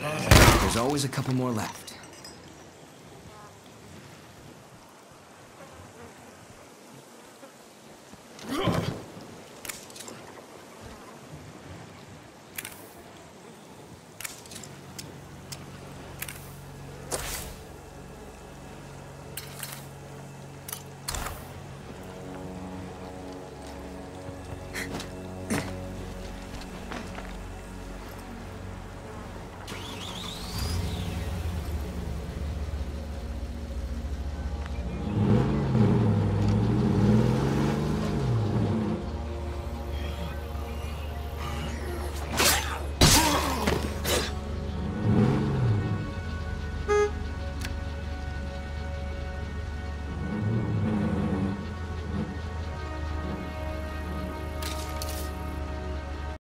There's always a couple more left.